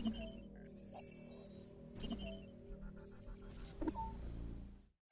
Thank you.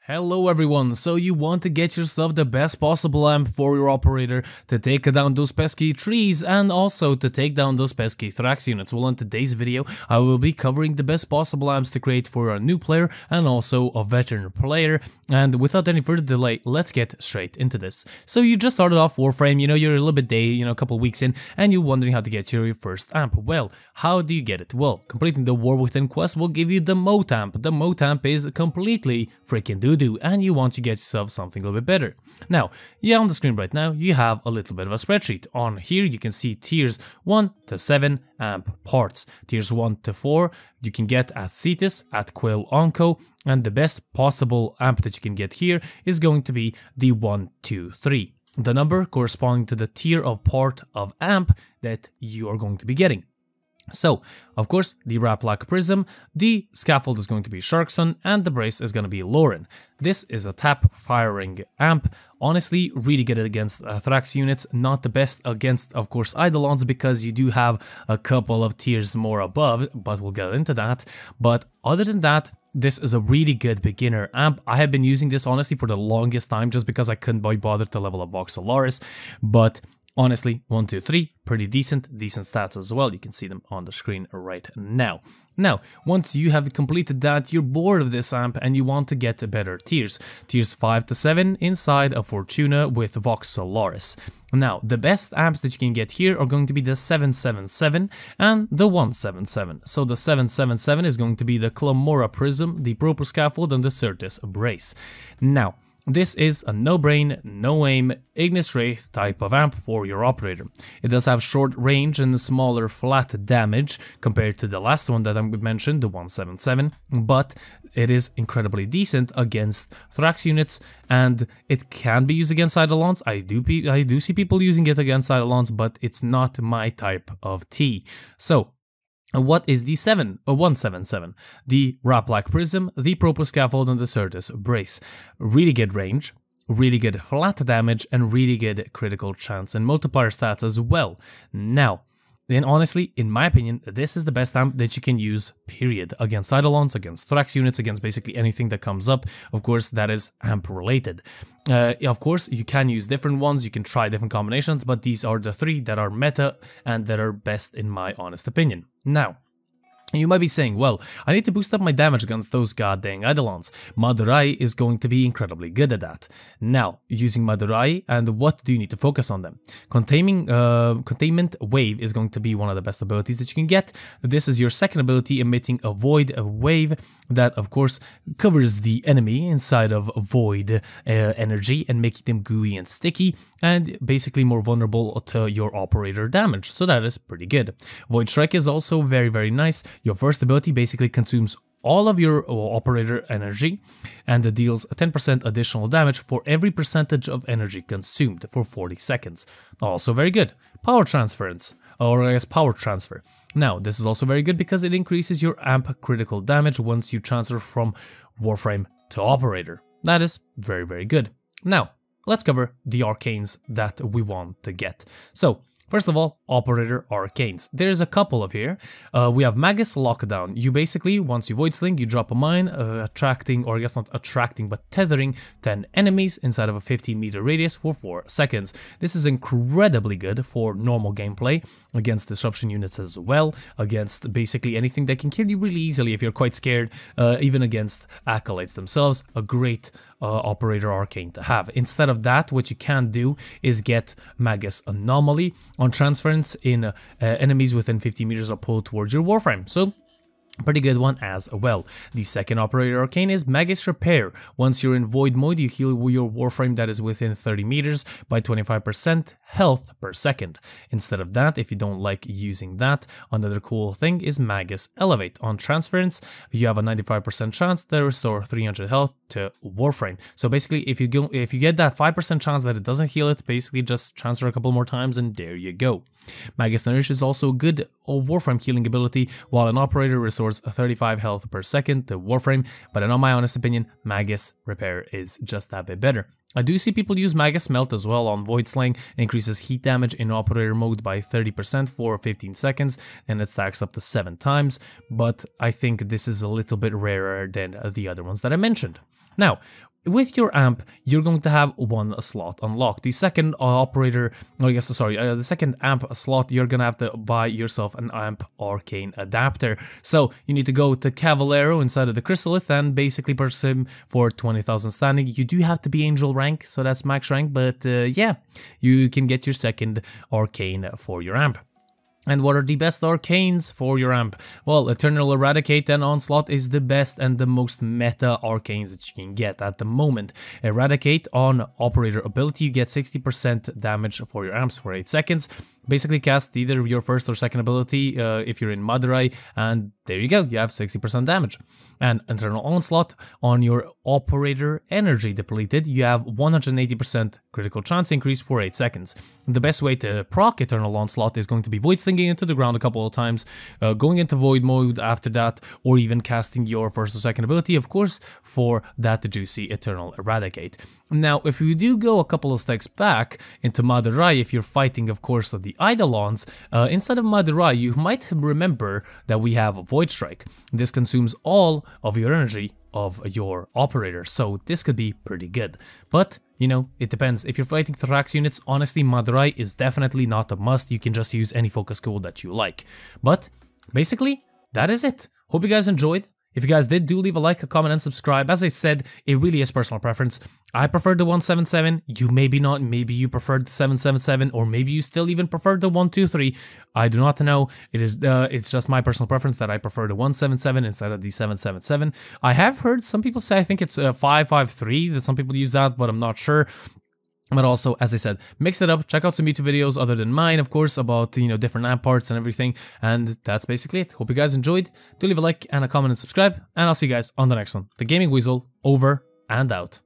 Hello everyone, so you want to get yourself the best possible amp for your operator to take down those pesky trees and also to take down those pesky Thrax units. Well in today's video I will be covering the best possible amps to create for a new player and also a veteran player and without any further delay let's get straight into this. So you just started off Warframe, you know you're a little bit day, you know a couple weeks in and you're wondering how to get your first amp. Well, how do you get it? Well, completing the War Within quest will give you the Mote amp. The Mote amp is completely freaking dude do and you want to get yourself something a little bit better. Now, yeah, on the screen right now, you have a little bit of a spreadsheet. On here, you can see tiers 1 to 7 amp parts. Tiers 1 to 4 you can get at Cetus, at Quill Onkko, and the best possible amp that you can get here is going to be the 1, 2, 3. The number corresponding to the tier of part of amp that you are going to be getting. So, of course, the Raplak Prism, the scaffold is going to be Shraksun, and the brace is going to be Lohrin. This is a tap firing amp, honestly really good against uh, Thrax units, not the best against of course Eidolons because you do have a couple of tiers more above, but we'll get into that. But other than that, this is a really good beginner amp. I have been using this honestly for the longest time just because I couldn't be bothered to level up Vox Solaris, but Honestly, 1, 2, 3, pretty decent, decent stats as well, you can see them on the screen right now. Now, once you have completed that, you're bored of this amp and you want to get better tiers. Tiers 5 to 7 inside a Fortuna with Vox Solaris. Now, the best amps that you can get here are going to be the 777 and the 177. So the 777 is going to be the Klamora Prism, the Propa Scaffold and the Certus Brace. Now, this is a no-brain, no-aim Ignis Wraith type of amp for your operator. It does have short range and smaller flat damage compared to the last one that I mentioned, the 177, but it is incredibly decent against Thrax units and it can be used against Eidolons. I do I do see people using it against Eidolons, but it's not my type of T. So Uh, what is the 7 uh, or 177? The Raplak Prism, the Propa Scaffold, and the Certus Brace. Really good range, really good flat damage, and really good critical chance and multiplier stats as well. Now, then honestly, in my opinion, this is the best amp that you can use, period, against Eidolons, against Thrax units, against basically anything that comes up. Of course, that is amp related. Uh, of course, you can use different ones, you can try different combinations, but these are the three that are meta and that are best in my honest opinion. Now, you might be saying, well, I need to boost up my damage against those goddamn Eidolons. Madurai is going to be incredibly good at that. Now, using Madurai, and what do you need to focus on them? Containing, uh, Containment Wave is going to be one of the best abilities that you can get. This is your second ability, emitting a Void Wave that, of course, covers the enemy inside of Void uh, energy and making them gooey and sticky, and basically more vulnerable to your operator damage. So that is pretty good. Void Strike is also very, very nice. Your first ability basically consumes all of your uh, operator energy and deals 10% additional damage for every percentage of energy consumed for 40 seconds. Also very good. Power transference, or I guess power transfer. Now, this is also very good because it increases your amp critical damage once you transfer from Warframe to operator. That is very, very good. Now, let's cover the arcanes that we want to get. So, First of all, Operator Arcanes. There's a couple of here. Uh, we have Magus Lockdown. You basically, once you Void Sling, you drop a mine, uh, attracting, or I guess not attracting, but tethering 10 enemies inside of a 15 meter radius for 4 seconds. This is incredibly good for normal gameplay, against disruption units as well, against basically anything that can kill you really easily if you're quite scared, uh, even against Acolytes themselves. A great uh, Operator Arcane to have. Instead of that, what you can do is get Magus Anomaly, on transference in uh, enemies within 50 meters of pull towards your warframe. So Pretty good one as well. The second operator arcane is Magus Repair. Once you're in void mode, you heal your warframe that is within 30 meters by 25% health per second. Instead of that, if you don't like using that, another cool thing is Magus Elevate. On transference, you have a 95% chance to restore 300 health to warframe. So basically, if you go, if you get that 5% chance that it doesn't heal it, basically just transfer a couple more times and there you go. Magus Nourish is also a good uh, warframe healing ability, while an operator restores restores 35 health per second to Warframe, but in my honest opinion, Magus Repair is just that bit better. I do see people use Magus Melt as well on Void Slaying, increases heat damage in operator mode by 30% for 15 seconds, and it stacks up to 7 times, but I think this is a little bit rarer than the other ones that I mentioned. Now, with your amp, you're going to have one slot unlocked. The second uh, operator, oh yes, sorry, uh, the second amp slot, you're gonna have to buy yourself an amp arcane adapter. So you need to go to Cavalero inside of the Chrysalith and basically purchase him for 20,000 standing. You do have to be angel rank, so that's max rank, but uh, yeah, you can get your second arcane for your amp. And what are the best arcanes for your amp? Well, Eternal Eradicate and Onslaught is the best and the most meta arcanes that you can get at the moment. Eradicate on operator ability, you get 60% damage for your amps for 8 seconds. Basically cast either your first or second ability uh, if you're in Madurai, and there you go, you have 60% damage. And Eternal Onslaught on your operator energy depleted, you have 180% critical chance increase for 8 seconds. The best way to proc Eternal Onslaught is going to be Void Slinging into the ground a couple of times, uh, going into Void mode after that, or even casting your first or second ability, of course, for that juicy Eternal Eradicate. Now, if you do go a couple of steps back into Madurai, if you're fighting, of course, the Eidolons, uh, inside of Madurai, you might remember that we have Void Strike. This consumes all of your energy of your operator, so this could be pretty good. But, you know, it depends. If you're fighting Thrax units, honestly, Madurai is definitely not a must. You can just use any focus cool that you like. But, basically, that is it. Hope you guys enjoyed. If you guys did, do leave a like, a comment, and subscribe. As I said, it really is personal preference. I prefer the 177, you maybe not, maybe you preferred the 777, or maybe you still even preferred the 123. I do not know. It is, uh, it's just my personal preference that I prefer the 177 instead of the 777. I have heard some people say I think it's a 553 that some people use that, but I'm not sure. But also, as I said, mix it up, check out some YouTube videos other than mine, of course, about, you know, different amp parts and everything. And that's basically it. Hope you guys enjoyed. Do leave a like and a comment and subscribe. And I'll see you guys on the next one. The Gaming Weasel, over and out.